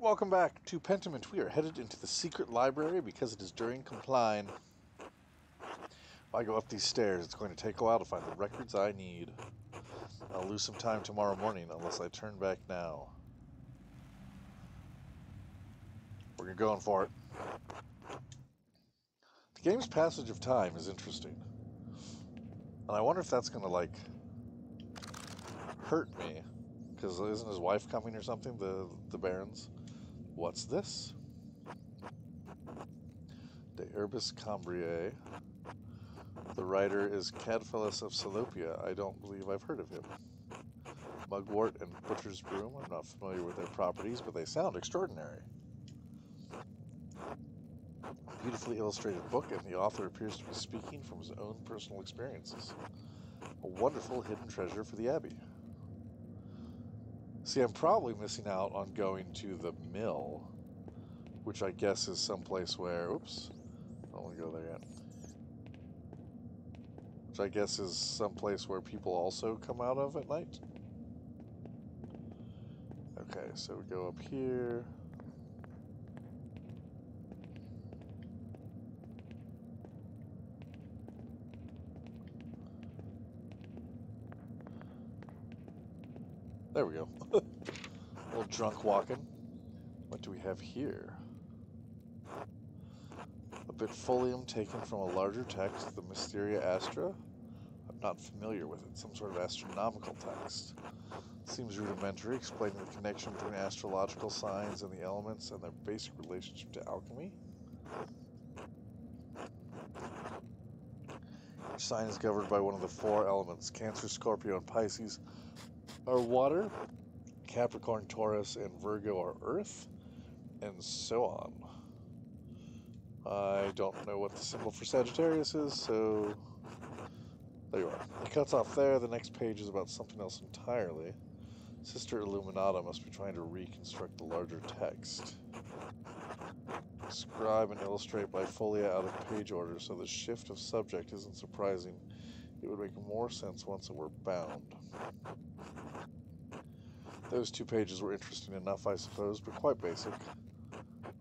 Welcome back to Pentiment. We are headed into the secret library because it is during Compline. If I go up these stairs, it's going to take a while to find the records I need. I'll lose some time tomorrow morning unless I turn back now. We're going for it. The game's passage of time is interesting. And I wonder if that's going to, like, hurt me. Because isn't his wife coming or something, the, the Barons? What's this? De Herbis Cambriae. The writer is Cadphilus of Salopia. I don't believe I've heard of him. Mugwort and Butcher's Broom. I'm not familiar with their properties, but they sound extraordinary. Beautifully illustrated book, and the author appears to be speaking from his own personal experiences. A wonderful hidden treasure for the Abbey. See, I'm probably missing out on going to the mill, which I guess is someplace where, oops, I don't want to go there yet. Which I guess is someplace where people also come out of at night. Okay, so we go up here. There we go. A little drunk walking. What do we have here? A bifolium taken from a larger text, the Mysteria Astra. I'm not familiar with it. Some sort of astronomical text. Seems rudimentary, explaining the connection between astrological signs and the elements and their basic relationship to alchemy. Each sign is governed by one of the four elements Cancer, Scorpio, and Pisces are water, Capricorn, Taurus, and Virgo are earth, and so on. I don't know what the symbol for Sagittarius is, so there you are. It cuts off there. The next page is about something else entirely. Sister Illuminata must be trying to reconstruct the larger text. Describe and illustrate bifolia out of page order so the shift of subject isn't surprising. It would make more sense once it were bound. Those two pages were interesting enough, I suppose, but quite basic.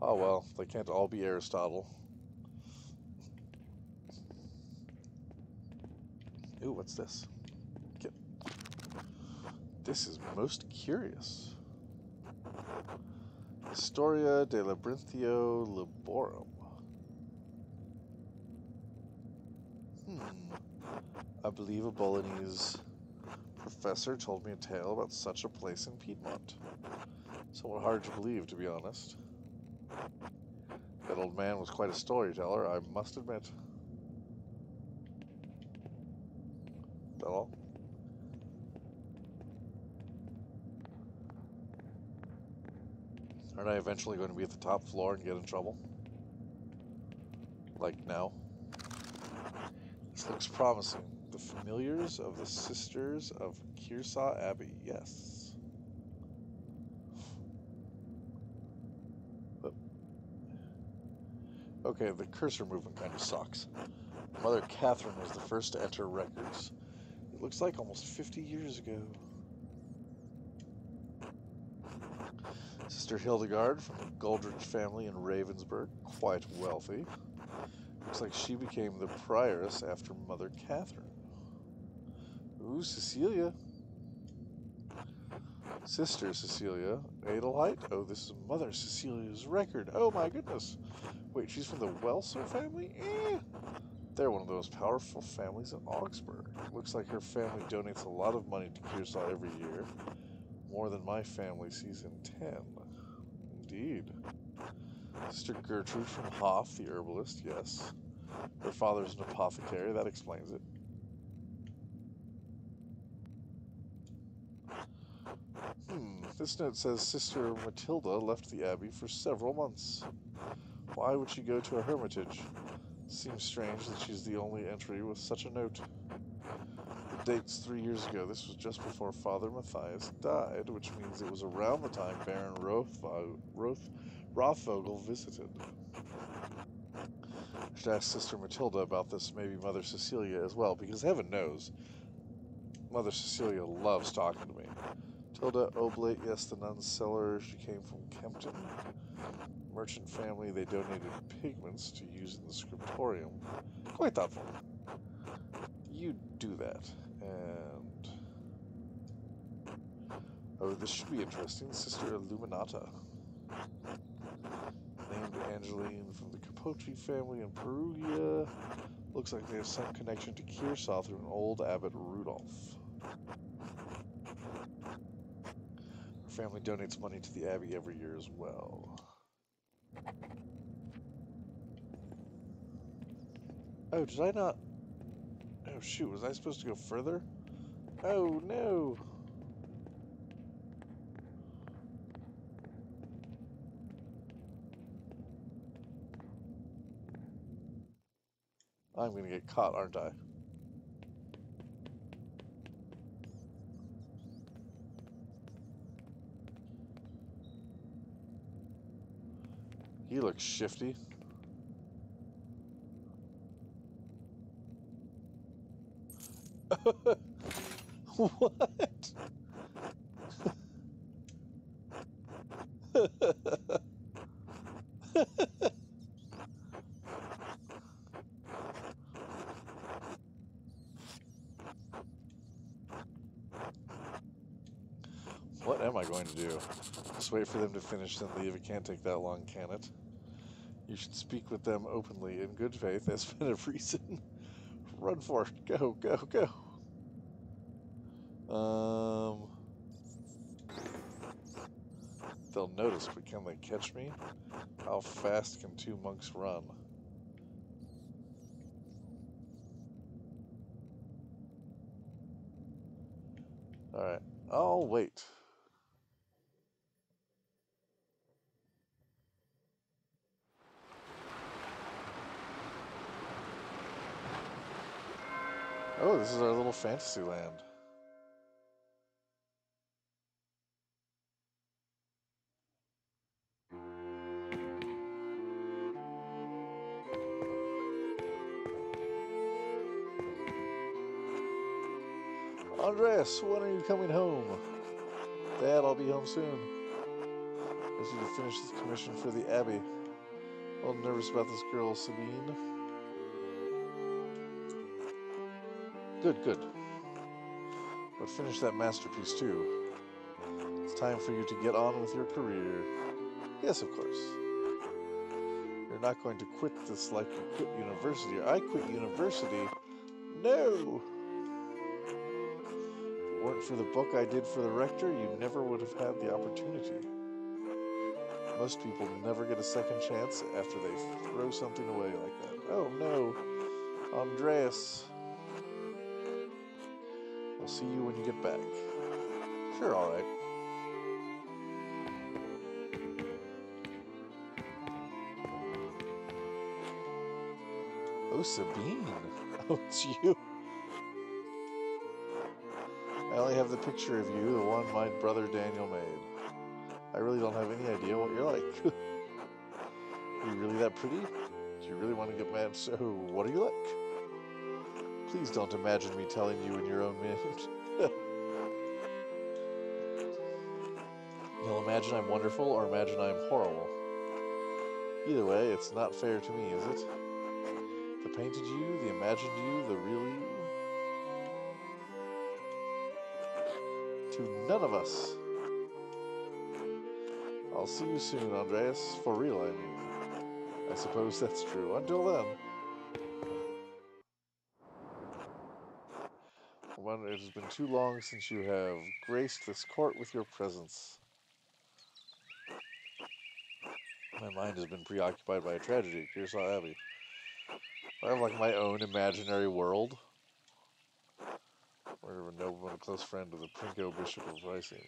Oh well, they can't all be Aristotle. Ooh, what's this? Get. This is most curious. Historia de Labyrinthio Liborum. Hmm. I believe a Bolognese professor told me a tale about such a place in Piedmont. Somewhat hard to believe, to be honest. That old man was quite a storyteller, I must admit. That all? Aren't I eventually going to be at the top floor and get in trouble? Like now? This looks promising. The familiars of the Sisters of Kiersau Abbey. Yes. Okay, the cursor movement kind of sucks. Mother Catherine was the first to enter records. It looks like almost 50 years ago. Sister Hildegard from the Goldrich family in Ravensburg, quite wealthy. Looks like she became the prioress after Mother Catherine. Ooh, Cecilia. Sister Cecilia. Adelheid. Oh, this is Mother Cecilia's record. Oh my goodness. Wait, she's from the Welser family? Eh. They're one of those powerful families in Augsburg. Looks like her family donates a lot of money to Kiersau every year. More than my family sees in ten. Indeed. Sister Gertrude from Hoff, the herbalist, yes. Her father's an apothecary, that explains it. This note says Sister Matilda left the abbey for several months. Why would she go to a hermitage? Seems strange that she's the only entry with such a note. The date's three years ago. This was just before Father Matthias died, which means it was around the time Baron Rothvogel, Roth, Rothvogel visited. I should ask Sister Matilda about this, maybe Mother Cecilia as well, because heaven knows, Mother Cecilia loves talking to me Tilda Oblate, yes, the nun seller. She came from Kempten. Merchant family, they donated pigments to use in the scriptorium. Quite thoughtful. You do that. And. Oh, this should be interesting. Sister Illuminata. Named Angeline from the Capocci family in Perugia. Looks like they have some connection to Kiersau through an old abbot Rudolph. Her family donates money to the abbey every year as well. Oh, did I not? Oh shoot, was I supposed to go further? Oh no! I'm gonna get caught, aren't I? He looks shifty. what? what am I going to do? Just wait for them to finish and leave. It can't take that long, can it? Should speak with them openly in good faith as been a reason. Run for it. Go, go, go. Um, they'll notice, but can they catch me? How fast can two monks run? Alright, I'll wait. Oh, this is our little fantasy land. Andreas, when are you coming home? Dad, I'll be home soon. I need to finish this commission for the Abbey. A little nervous about this girl, Sabine. Good, good. But finish that masterpiece too. It's time for you to get on with your career. Yes, of course. You're not going to quit this like you quit university. I quit university. No! If it weren't for the book I did for the rector, you never would have had the opportunity. Most people never get a second chance after they throw something away like that. Oh no, Andreas. See you when you get back. Sure, alright. Oh, Sabine. Oh, it's you. I only have the picture of you, the one my brother Daniel made. I really don't have any idea what you're like. are you really that pretty? Do you really want to get mad? So, what are you like? Please don't imagine me telling you in your own minute. You'll imagine I'm wonderful or imagine I'm horrible. Either way, it's not fair to me, is it? The painted you, the imagined you, the real you? To none of us. I'll see you soon, Andreas. For real, I mean. I suppose that's true. Until then. It has been too long since you have graced this court with your presence. My mind has been preoccupied by a tragedy at Kiersau Abbey. I have like my own imaginary world. Where a nobleman, a close friend of the Prince-Bishop of Rising.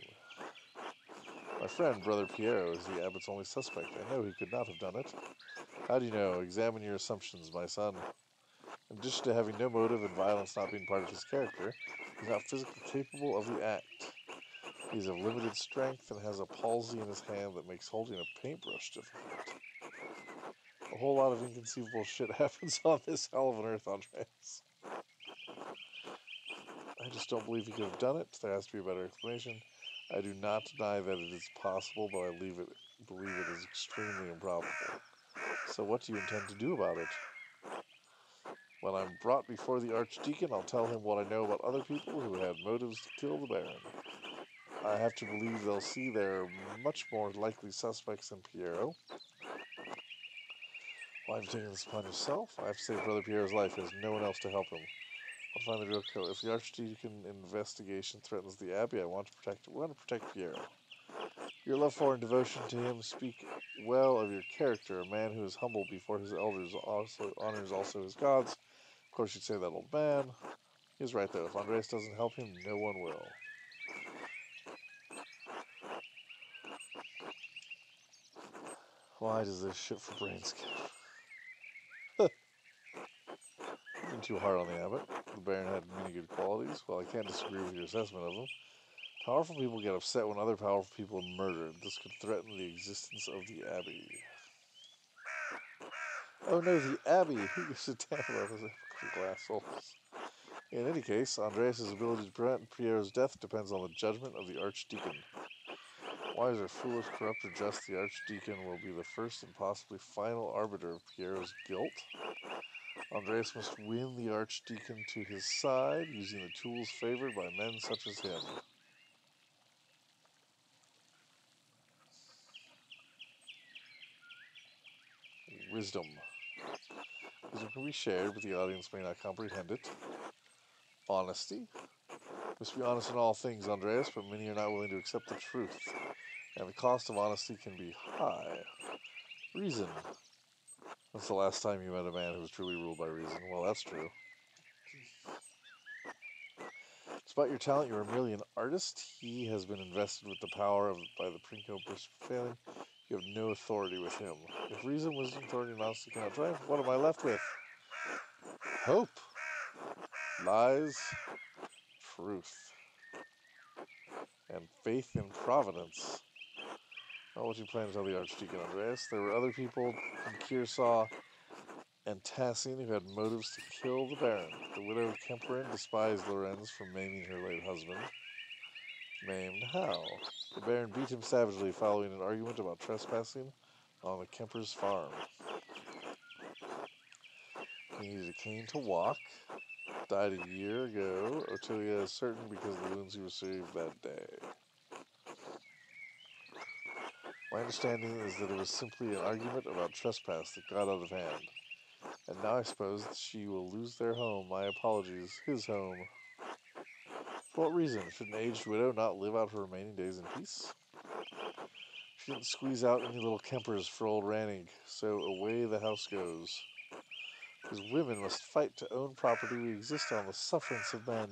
My friend, Brother Piero, is the abbot's only suspect. I know he could not have done it. How do you know? Examine your assumptions, my son. In addition to having no motive and violence not being part of his character, he's not physically capable of the act. He's of limited strength and has a palsy in his hand that makes holding a paintbrush difficult. A whole lot of inconceivable shit happens on this hell of an earth, Andreas. I just don't believe he could have done it. There has to be a better explanation. I do not deny that it is possible, but I leave it, believe it is extremely improbable. So what do you intend to do about it? When I'm brought before the Archdeacon, I'll tell him what I know about other people who had motives to kill the Baron. I have to believe they'll see they're much more likely suspects than Piero. Have you taken this upon yourself? I have to save Brother Piero's life. He has no one else to help him. I'll find the real killer. If the Archdeacon investigation threatens the Abbey, I want to protect. I want to protect Piero. Your love for and devotion to him speak well of your character. A man who is humble before his elders also honors also his gods. Of course, you'd say that old man. He's right though. If Andreas doesn't help him, no one will. Why does this shit for brains get? too hard on the abbot. The Baron had many good qualities. Well, I can't disagree with your assessment of them, powerful people get upset when other powerful people are murdered. This could threaten the existence of the Abbey. Oh no, the Abbey! Who gives a damn about those glass souls? In any case, Andreas' ability to prevent Piero's death depends on the judgment of the Archdeacon. Wise or foolish, corrupt or just, the Archdeacon will be the first and possibly final arbiter of Piero's guilt. Andreas must win the Archdeacon to his side using the tools favored by men such as him. Wisdom. Wisdom can be shared, but the audience may not comprehend it. Honesty. Must be honest in all things, Andreas, but many are not willing to accept the truth, and the cost of honesty can be high. Reason. When's the last time you met a man who was truly ruled by reason? Well, that's true. Despite your talent, you are merely an artist. He has been invested with the power of by the Princo failing. You have no authority with him. If reason, wisdom, authority, and honesty cannot triumph, what am I left with? Hope, lies, truth, and faith in providence. Not what you plan to tell the Archdeacon Andreas. There were other people in Kiersau and Tassing who had motives to kill the Baron. The widow of Kemperin despised Lorenz for maiming her late husband. Maimed how? The Baron beat him savagely following an argument about trespassing on the Kemper's farm. He needed a cane to walk. Died a year ago. Otilia is certain because of the wounds he received that day. My understanding is that it was simply an argument about trespass that got out of hand. And now I suppose she will lose their home. My apologies. His home. For what reason? Should an aged widow not live out her remaining days in peace? She didn't squeeze out any little Kempers for old Rannig, so away the house goes. Because women must fight to own property we exist on the sufferance of men.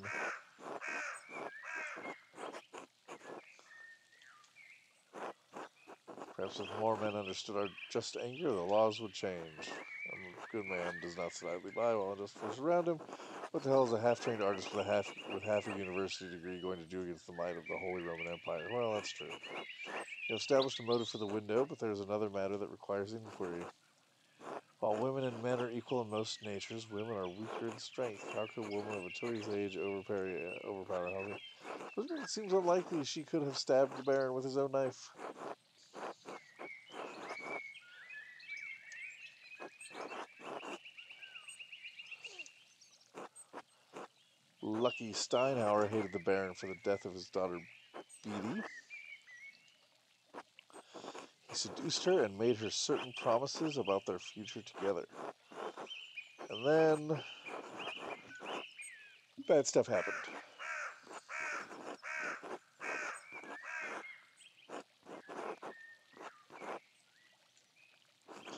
Perhaps if more men understood our just anger, the laws would change. A good man does not sit idly by while unjust force around him. What the hell is a half-trained artist with a half with half a university degree going to do against the might of the Holy Roman Empire? Well, that's true. You have established a motive for the window, but there is another matter that requires inquiry. While women and men are equal in most natures, women are weaker in strength. How could a woman of Attilia's age overpower, overpower Helga? It seems unlikely she could have stabbed the Baron with his own knife. Lucky Steinhauer hated the Baron for the death of his daughter Beatty. He seduced her and made her certain promises about their future together. And then bad stuff happened.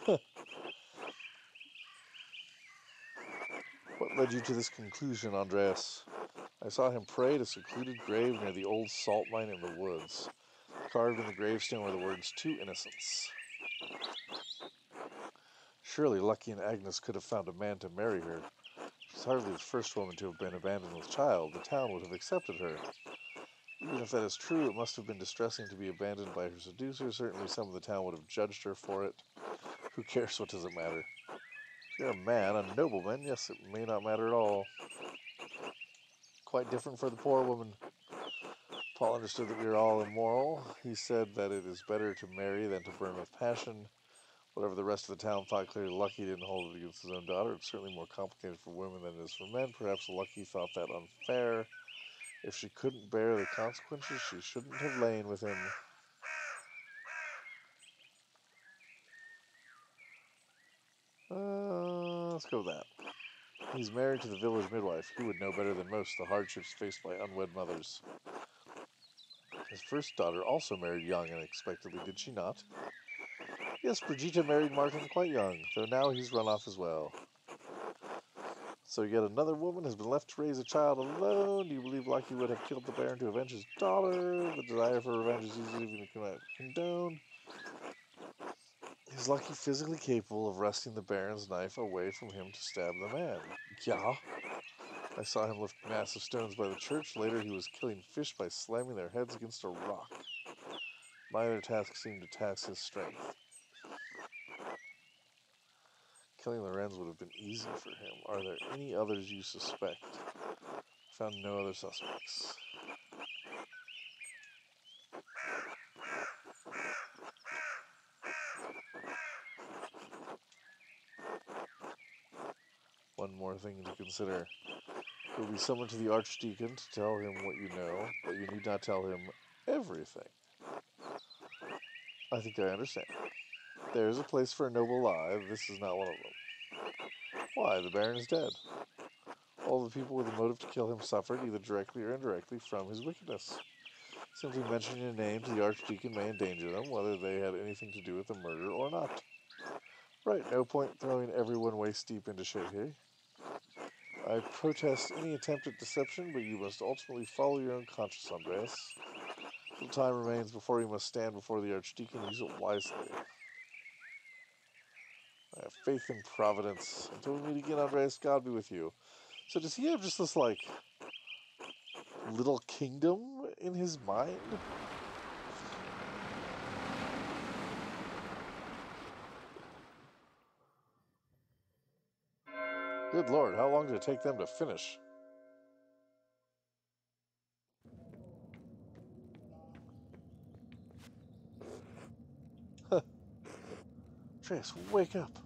what led you to this conclusion, Andreas? I saw him pray at a secluded grave near the old salt mine in the woods. Carved in the gravestone were the words, To Innocence. Surely Lucky and Agnes could have found a man to marry her. She's hardly the first woman to have been abandoned with child. The town would have accepted her. Even if that is true, it must have been distressing to be abandoned by her seducer. Certainly some of the town would have judged her for it. Who cares? What does it matter? You're a man, a nobleman, yes, it may not matter at all quite different for the poor woman. Paul understood that we are all immoral. He said that it is better to marry than to burn with passion. Whatever the rest of the town thought, clearly Lucky didn't hold it against his own daughter. It's certainly more complicated for women than it is for men. Perhaps Lucky thought that unfair. If she couldn't bear the consequences, she shouldn't have lain with him. Let's go with that. He's married to the village midwife. He would know better than most the hardships faced by unwed mothers. His first daughter also married young unexpectedly, did she not? Yes, Brigitte married Martin quite young, though now he's run off as well. So yet another woman has been left to raise a child alone. Do you believe Lucky would have killed the Baron to avenge his daughter? The desire for revenge is easily condoned. Is Lucky physically capable of wresting the Baron's knife away from him to stab the man? Yeah. I saw him lift massive stones by the church. Later, he was killing fish by slamming their heads against a rock. Minor tasks seemed to tax his strength. Killing Lorenz would have been easy for him. Are there any others you suspect? Found no other suspects. One more thing to consider. You'll be summoned to the Archdeacon to tell him what you know, but you need not tell him everything. I think I understand. There is a place for a noble lie. This is not one of them. Why? The Baron is dead. All the people with a motive to kill him suffered, either directly or indirectly, from his wickedness. Simply mentioning a name to the Archdeacon may endanger them, whether they had anything to do with the murder or not. Right, no point throwing everyone waist deep into shit here. I protest any attempt at deception, but you must ultimately follow your own conscience, Andreas. Little time remains before you must stand before the Archdeacon. Use it wisely. I have faith in Providence. Until we meet again, Andreas, God be with you. So does he have just this, like, little kingdom in his mind? Good lord, how long did it take them to finish? Trace, wake up.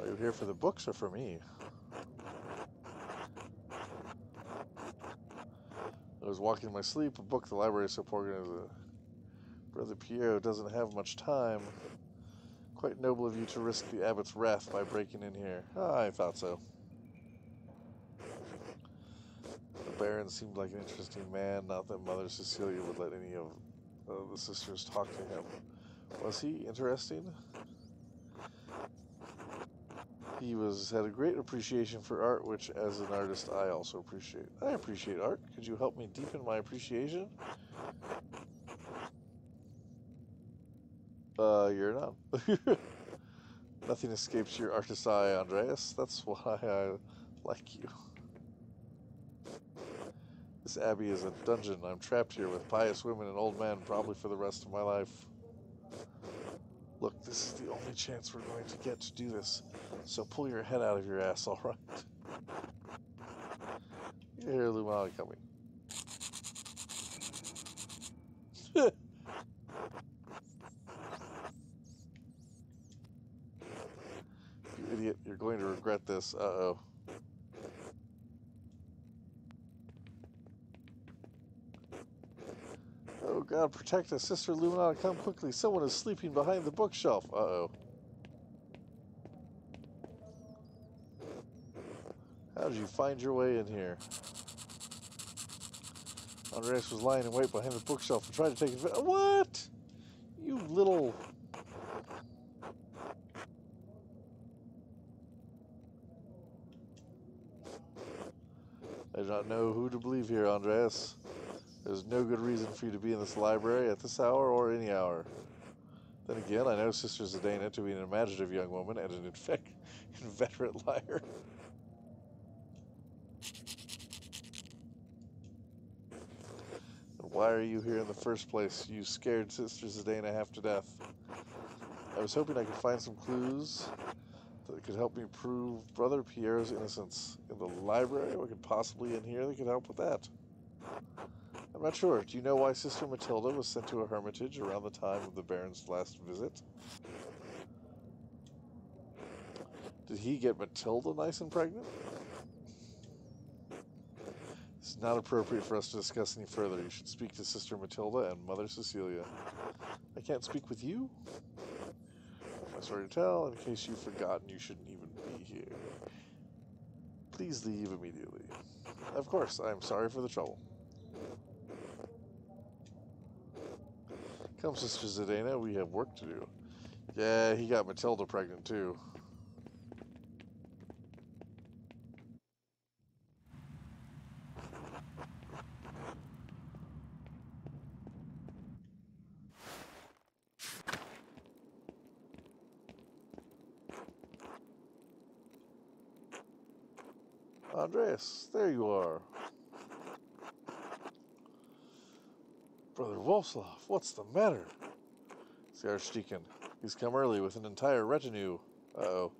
Are you here for the books or for me? I was walking in my sleep, a book the library is so poor Brother Piero doesn't have much time. Quite noble of you to risk the abbot's wrath by breaking in here. Ah, I thought so. The Baron seemed like an interesting man, not that Mother Cecilia would let any of uh, the sisters talk to him. Was he interesting? He was had a great appreciation for art, which, as an artist, I also appreciate. I appreciate art. Could you help me deepen my appreciation? Uh, you're not. Nothing escapes your artist's eye, Andreas. That's why I like you. This abbey is a dungeon. I'm trapped here with pious women and old men, probably for the rest of my life. Look, this is the only chance we're going to get to do this. So pull your head out of your ass, all right? You hear Lumali coming. you idiot, you're going to regret this. Uh-oh. Oh God, protect us. Sister Lumina, come quickly. Someone is sleeping behind the bookshelf. Uh-oh. How did you find your way in here? Andreas was lying in wait behind the bookshelf and tried to take advantage. What? You little... I do not know who to believe here, Andreas. There's no good reason for you to be in this library at this hour or any hour. Then again, I know Sister Zdena to be an imaginative young woman and an inveterate liar. And why are you here in the first place? You scared Sister Zdena half to death. I was hoping I could find some clues that could help me prove Brother Piero's innocence. In the library, what could possibly in here that could help with that? I'm not sure. Do you know why Sister Matilda was sent to a hermitage around the time of the Baron's last visit? Did he get Matilda nice and pregnant? It's not appropriate for us to discuss any further. You should speak to Sister Matilda and Mother Cecilia. I can't speak with you? I'm to tell. In case you've forgotten, you shouldn't even be here. Please leave immediately. Of course, I am sorry for the trouble. Come, Sister Zdena, we have work to do. Yeah, he got Matilda pregnant too. Andreas, there you are. Brother Wolfslav, what's the matter? It's the Archdeacon. He's come early with an entire retinue. Uh-oh.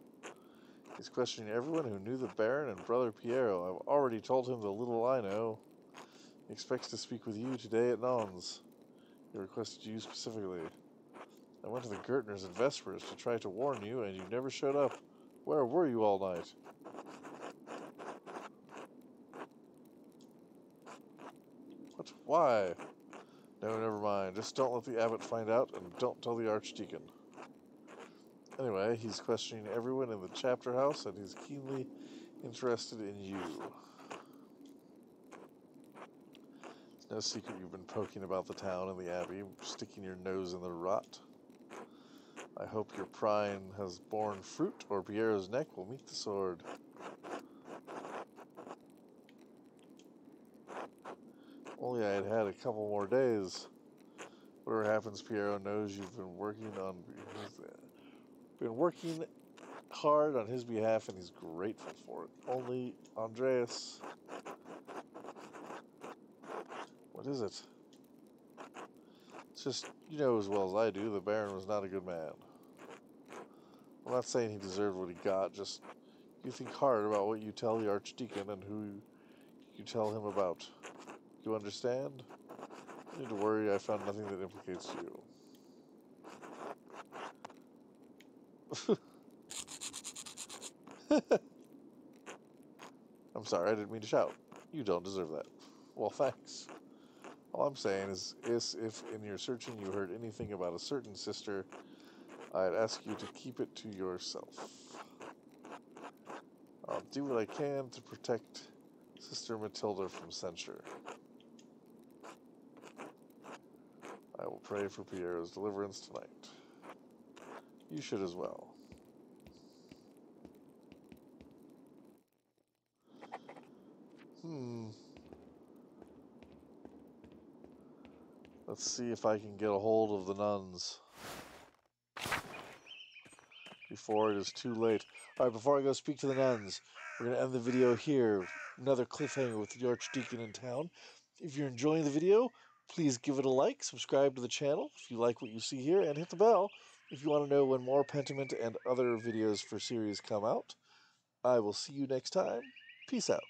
He's questioning everyone who knew the Baron and Brother Piero. I've already told him the little I know. He expects to speak with you today at Nons. He requested you specifically. I went to the Gertners and Vespers to try to warn you, and you never showed up. Where were you all night? What? Why? No, never mind. Just don't let the abbot find out, and don't tell the archdeacon. Anyway, he's questioning everyone in the chapter house, and he's keenly interested in you. It's no secret you've been poking about the town and the abbey, sticking your nose in the rot. I hope your prying has borne fruit, or Piero's neck will meet the sword. Only I had had a couple more days. Whatever happens, Piero knows you've been working on uh, been working hard on his behalf, and he's grateful for it. Only Andreas. What is it? It's just you know as well as I do, the Baron was not a good man. I'm not saying he deserved what he got. Just you think hard about what you tell the Archdeacon and who you tell him about. You understand? You need to worry, I found nothing that implicates you. I'm sorry, I didn't mean to shout. You don't deserve that. Well, thanks. All I'm saying is, is if in your searching you heard anything about a certain sister, I'd ask you to keep it to yourself. I'll do what I can to protect Sister Matilda from censure. I will pray for Piero's deliverance tonight. You should as well. Hmm. Let's see if I can get a hold of the nuns before it is too late. Alright, before I go speak to the nuns, we're going to end the video here. Another cliffhanger with the Archdeacon in town. If you're enjoying the video, Please give it a like, subscribe to the channel if you like what you see here, and hit the bell if you want to know when more Pentiment and other videos for series come out. I will see you next time. Peace out.